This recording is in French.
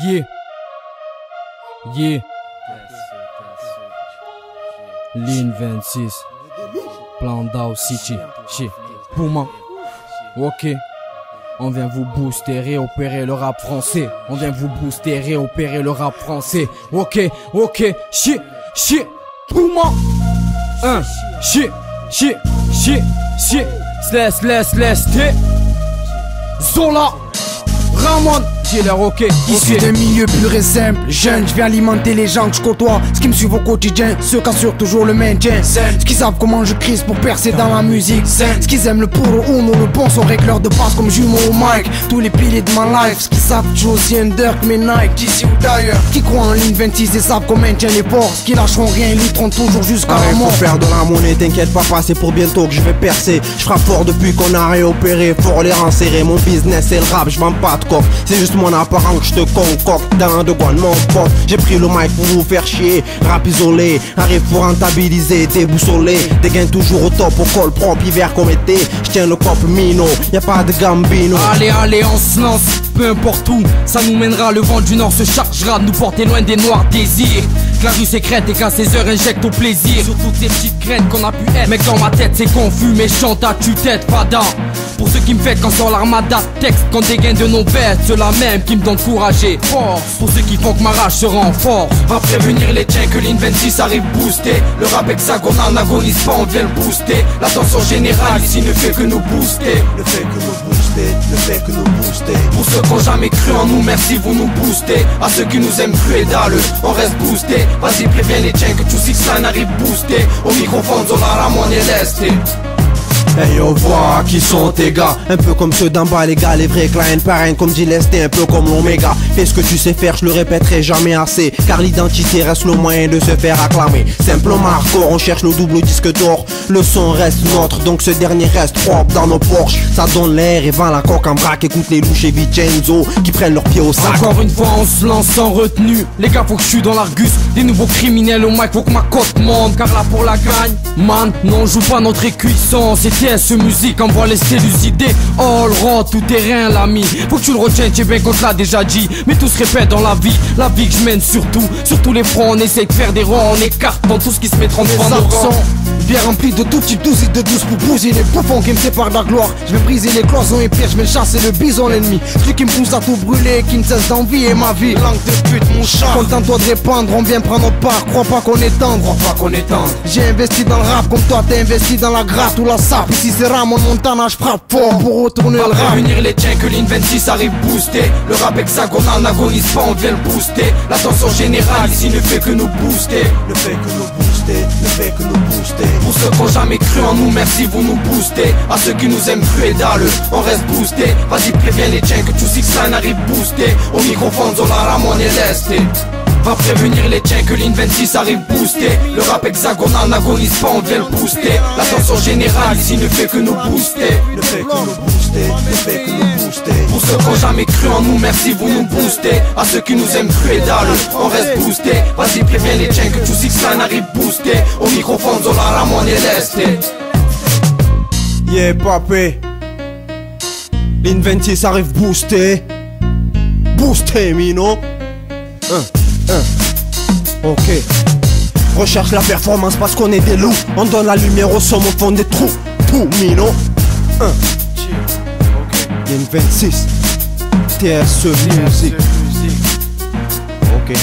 Yeah. Yeah. Ligne 26. Plan Dow City. Shit. Pouma. Ok. On vient vous booster, réopérer le rap français. On vient vous booster, réopérer le rap français. Ok, ok, shit, shit, Pouma. Un, shit, shit, shit, shit. Slash, slash, slash. Zola. Ramon. Killer, ok, Issu d'un milieu pur et simple, jeune, je viens alimenter les gens que je côtoie, ce qui me suivent au quotidien, ceux qui assurent toujours le maintien, ce qui savent comment je crise pour percer dans la musique, ce qu'ils aiment le pour ou uno, le bon son régleur de passe comme jumeau au mic, tous les piliers de ma life, ce qui savent aussi un Dirk, mes Nike, d'ici ou d'ailleurs, qui croient en ligne 26 et savent qu'on maintient les ports, ce qui lâcheront rien, ils lutteront toujours jusqu'à la mort. pour faire de la monnaie, t'inquiète pas, c'est pour bientôt que je vais percer, je frappe fort depuis qu'on a réopéré, fort les renserrer, mon business c'est le rap, je vends pas de coffre, c'est juste mon apparent que je te concocte dans de mon pote J'ai pris le mic pour vous faire chier Rap isolé, arrive pour rentabiliser Déboussolé, gains toujours au top Au col propre, hiver comme été. Je tiens le cop mino, y a pas de gambino. Allez, allez, on se lance, peu importe où Ça nous mènera, le vent du nord. Se chargera De nous porter loin des noirs désirs La rue sécrète et qu'à ces heures injecte au plaisir. Sur toutes ces petites graines qu'on a pu être. Mec dans ma tête c'est confus, méchant ta tue-tête, fada. Pour ceux qui me fêtent quand sur l'armada Texte quand des gains de nos bêtes Ceux-là même qui me donnent courager Force. Pour ceux qui font que ma rage se renforce. Va prévenir les tiens que l'in 26 arrive boosté. Le rap hexagonal n'agonise pas, on vient le booster La tension générale ici Ne fait que nous booster, ne fait que nous booster. Pour ceux qui ont jamais cru en nous, merci vous nous boostez. À ceux qui nous aiment cru et dalle, on reste boosté. Vas-y préviens les tiens que tout six line arrive boosté. Au microphone, Zola, Ramon et Leste Hey yo, vois qui sont tes gars Un peu comme ceux d'en bas, les gars, les vrais clients Pareil comme dit Lesté, un peu comme l'Oméga. Fais ce que tu sais faire, je le répéterai jamais assez. Car l'identité reste le moyen de se faire acclamer. Simplement hardcore, on cherche le double disque d'or. Le son reste notre, donc ce dernier reste propre dans nos Porsche. Ça donne l'air et vend la coque en braque Écoute les loups chez Vincenzo qui prennent leurs pieds au sac. Encore une fois, on se lance sans retenue. Les gars, faut que je suis dans l'Argus. Des nouveaux criminels au mic, faut que ma cote monte. Car là pour la gagne, man, non, joue pas notre écuisson ce musique envoie les élucidés All road, tout terrain l'ami. Faut que tu le retiennes, j'ai bien qu'on te l'a déjà dit. Mais tout se répète dans la vie La vie que je mène surtout. Sur tous les fronts on essaie de faire des ronds On écarte dans tout ce qui se mettra devant nos rangs Bien rempli de tout type d'ousines de douce pour bouger les bouffons qui me séparent de la gloire. Je vais briser les cloisons et pire, je vais chasser le bison l'ennemi. Celui qui me pousse à tout brûler, qui ne cesse d'envie et ma vie. Langue de pute mon chat. Content-toi de répandre, on vient prendre part. Crois pas qu'on est tendre, crois pas qu'on est tendre. J'ai investi dans le rap comme toi t'es investi dans la gratte ou la sape. Ici c'est Ramon Montana, je frappe fort. Pour retourner le rap. réunir les tiens que l'in 26 arrive boosté. Le rap hexagonal n'agonise pas, on vient le booster. La tension générale ici ne fait que nous booster. Ne fait que nous booster, ne fait que nous booster. Pour ceux qui ont jamais cru en nous, merci vous nous boostez. À ceux qui nous aiment cru et dalle, on reste boosté. Vas-y préviens les tiens que tout six line arrive boosté. Au microphone Zola Ramon et Leste Va prévenir les tiens que l'in 26 arrive boosté. Le rap hexagonal n'agonise pas, on vient le booster La tension générale ici ne fait que nous booster. Ne fait que nous booster, ne fait que nous booster. Pour ceux qui ont jamais cru en nous, merci vous nous boostez. À ceux qui nous aiment cru et dalle, on reste boosté. Vas-y préviens les tiens que tout six arrive boosté. Au microphone Zola Ramon et Leste Yeah papé L'in 26 arrive boosté. Boosté Mino. Hein, hein. Ok. Recherche la performance parce qu'on est des loups. On donne la lumière au somme au fond des trous. Tout Mino hein. L'in 26 TSE Music Ok